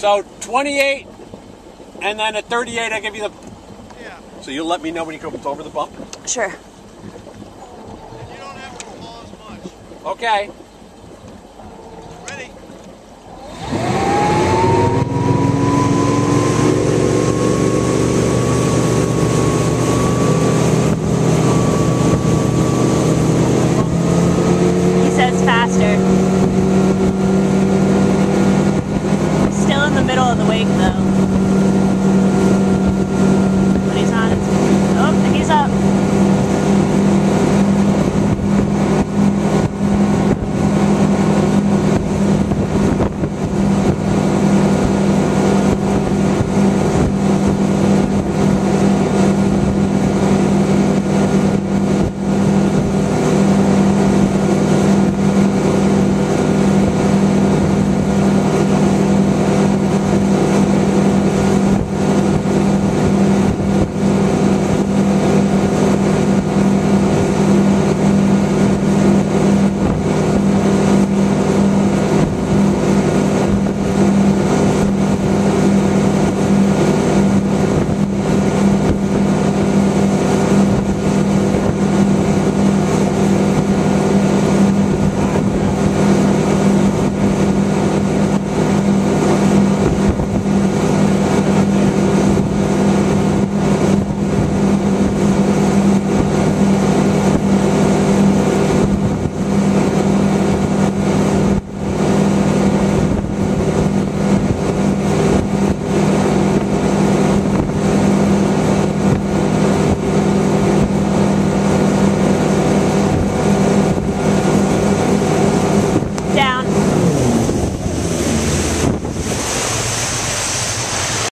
So 28, and then at 38, I give you the. Yeah. So you'll let me know when you come over the bump. Sure. And you don't have to pause much. Okay. Middle of the wake though.